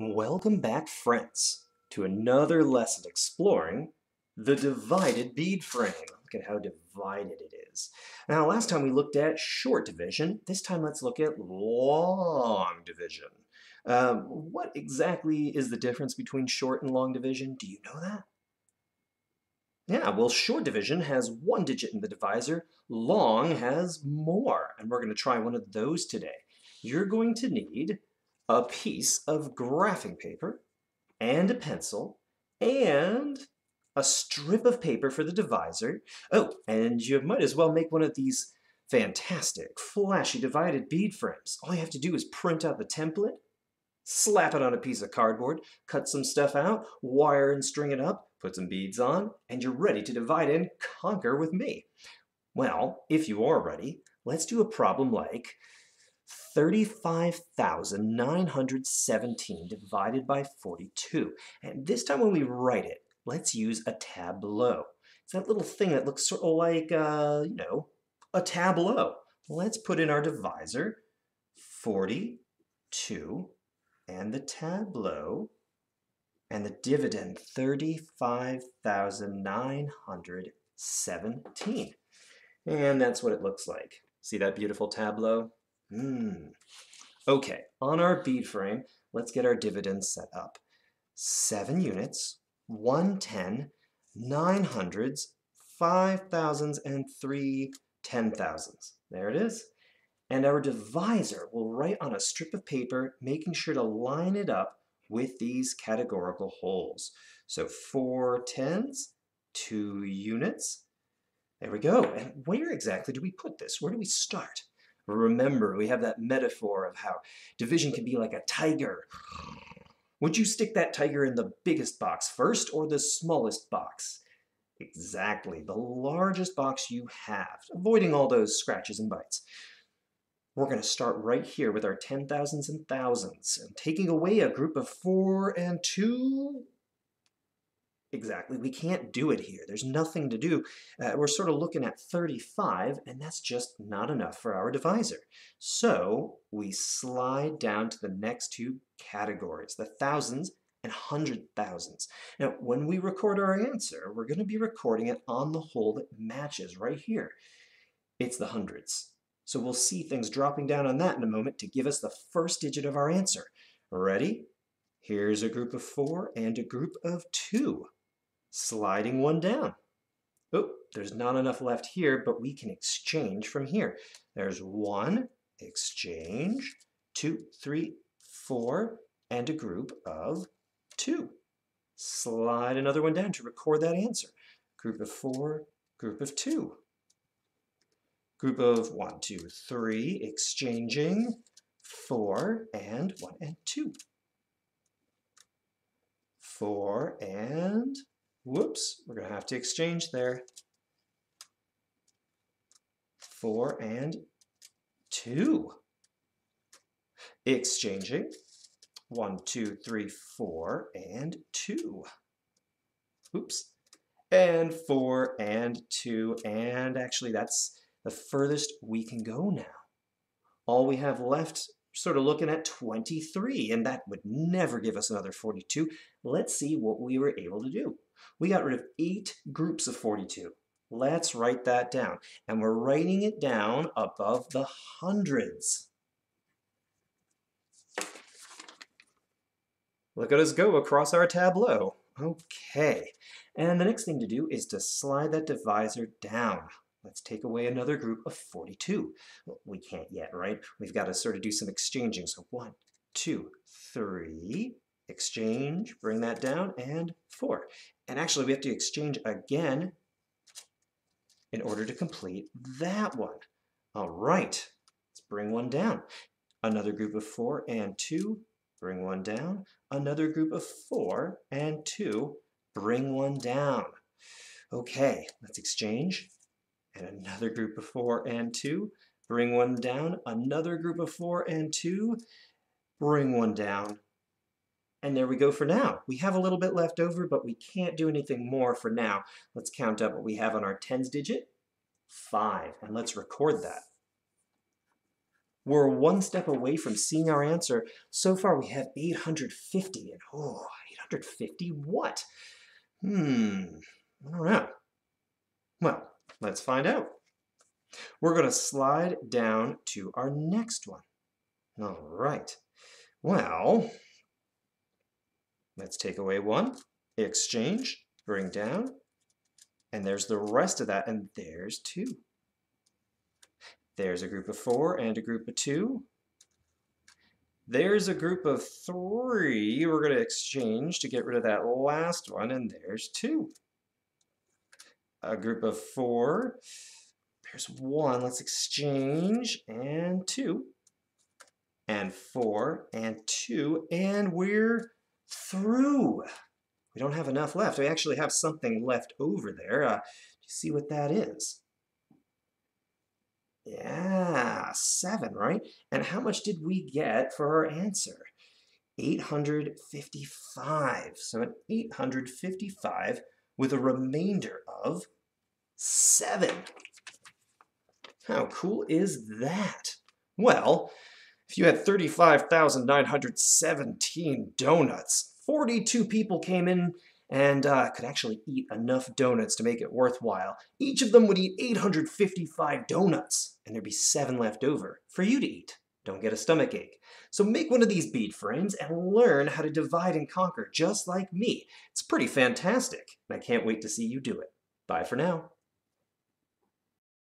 Welcome back, friends, to another lesson exploring the divided bead frame. Look at how divided it is. Now, last time we looked at short division. This time let's look at long division. Um, what exactly is the difference between short and long division? Do you know that? Yeah, well, short division has one digit in the divisor. Long has more, and we're going to try one of those today. You're going to need a piece of graphing paper and a pencil and a strip of paper for the divisor. Oh, and you might as well make one of these fantastic, flashy divided bead frames. All you have to do is print out the template, slap it on a piece of cardboard, cut some stuff out, wire and string it up, put some beads on, and you're ready to divide and conquer with me. Well, if you are ready, let's do a problem like 35,917 divided by 42. And this time when we write it, let's use a tableau. It's that little thing that looks sort of like, uh, you know, a tableau. Let's put in our divisor, 42, and the tableau, and the dividend, 35,917. And that's what it looks like. See that beautiful tableau? Hmm. Okay, on our bead frame, let's get our dividends set up. Seven units, one ten, nine hundreds, five thousands, and three ten thousands. There it is. And our divisor will write on a strip of paper, making sure to line it up with these categorical holes. So four tens, two units. There we go. And where exactly do we put this? Where do we start? Remember, we have that metaphor of how division can be like a tiger. Would you stick that tiger in the biggest box first or the smallest box? Exactly, the largest box you have, avoiding all those scratches and bites. We're going to start right here with our 10,000s and thousands, and taking away a group of four and two, Exactly. We can't do it here. There's nothing to do. Uh, we're sort of looking at 35, and that's just not enough for our divisor. So we slide down to the next two categories, the thousands and hundred thousands. Now, when we record our answer, we're going to be recording it on the hole that matches right here. It's the hundreds. So we'll see things dropping down on that in a moment to give us the first digit of our answer. Ready? Here's a group of four and a group of two sliding one down. Oh, there's not enough left here, but we can exchange from here. There's one, exchange, two, three, four, and a group of two. Slide another one down to record that answer. Group of four, group of two. Group of one, two, three, exchanging, four, and one and two. Four and Whoops, we're going to have to exchange there. Four and two. Exchanging. One, two, three, four, and two. Oops. And four and two, and actually that's the furthest we can go now. All we have left sort of looking at 23, and that would never give us another 42. Let's see what we were able to do. We got rid of eight groups of 42. Let's write that down. And we're writing it down above the hundreds. Look at us go across our tableau. Okay. And the next thing to do is to slide that divisor down. Let's take away another group of 42. Well, we can't yet, right? We've got to sort of do some exchanging. So one, two, three, exchange, bring that down, and four. And actually, we have to exchange again in order to complete that one. All right, let's bring one down. Another group of four and two, bring one down. Another group of four and two, bring one down. Okay, let's exchange. And another group of four and two, bring one down. Another group of four and two, bring one down. And there we go for now. We have a little bit left over, but we can't do anything more for now. Let's count up what we have on our tens digit. Five. And let's record that. We're one step away from seeing our answer. So far we have 850, and oh, 850 what? Hmm, I don't know. Well, let's find out. We're going to slide down to our next one. All right. Well, let's take away one, exchange, bring down, and there's the rest of that, and there's two. There's a group of four and a group of two. There's a group of three we're going to exchange to get rid of that last one, and there's two. A group of four. There's one. Let's exchange, and two and four and two, and we're through. We don't have enough left. We actually have something left over there. Uh, do you see what that is? Yeah, seven, right? And how much did we get for our answer? 855. So an 855 with a remainder of seven. How cool is that? Well, if you had 35,917 donuts, 42 people came in and uh, could actually eat enough donuts to make it worthwhile. Each of them would eat 855 donuts, and there'd be seven left over for you to eat. Don't get a stomach ache. So make one of these bead frames and learn how to divide and conquer just like me. It's pretty fantastic, and I can't wait to see you do it. Bye for now.